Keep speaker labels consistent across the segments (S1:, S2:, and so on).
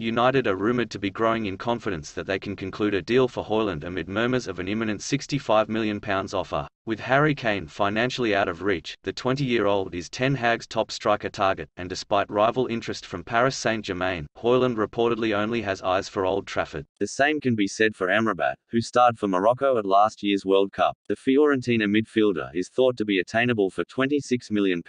S1: United are rumoured to be growing in confidence that they can conclude a deal for Højlund amid murmurs of an imminent £65 million offer. With Harry Kane financially out of reach, the 20-year-old is Ten Hag's top striker target, and despite rival interest from Paris Saint-Germain, Højlund reportedly only has eyes for Old Trafford.
S2: The same can be said for Amrabat, who starred for Morocco at last year's World Cup. The Fiorentina midfielder is thought to be attainable for £26 million,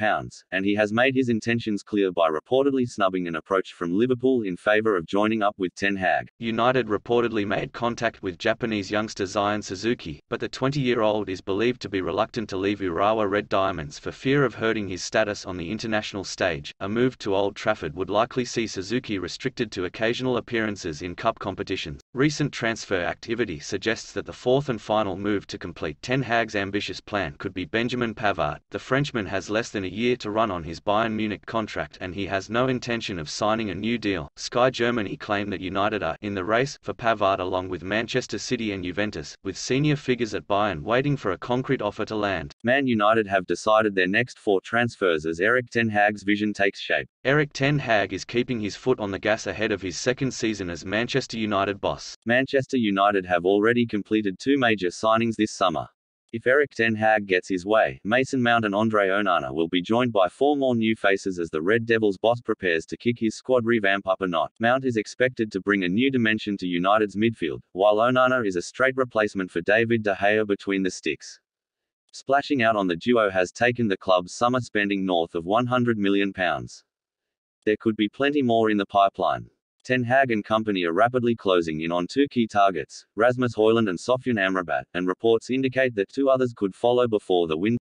S2: and he has made his intentions clear by reportedly snubbing an approach from Liverpool in favour of joining up with Ten Hag.
S1: United reportedly made contact with Japanese youngster Zion Suzuki, but the 20-year-old is believed to be reluctant to leave Urawa Red Diamonds for fear of hurting his status on the international stage. A move to Old Trafford would likely see Suzuki restricted to occasional appearances in cup competitions. Recent transfer activity suggests that the fourth and final move to complete Ten Hag's ambitious plan could be Benjamin Pavard. The Frenchman has less than a year to run on his Bayern Munich contract and he has no intention of signing a new deal. Sky Germany claim that United are in the race for Pavard along with Manchester City and Juventus, with senior figures at Bayern waiting for a concrete offer to land.
S2: Man United have decided their next four transfers as Erik Ten Hag's vision takes shape.
S1: Erik Ten Hag is keeping his foot on the gas ahead of his second season as Manchester United boss.
S2: Manchester United have already completed two major signings this summer. If Erik Ten Hag gets his way, Mason Mount and Andre Onana will be joined by four more new faces as the Red Devils boss prepares to kick his squad revamp up a notch. Mount is expected to bring a new dimension to United's midfield, while Onana is a straight replacement for David De Gea between the sticks. Splashing out on the duo has taken the club's summer spending north of £100 million. There could be plenty more in the pipeline. Ten Hag and company are rapidly closing in on two key targets, Rasmus Højlund and Sofyan Amrabat, and reports indicate that two others could follow before the winter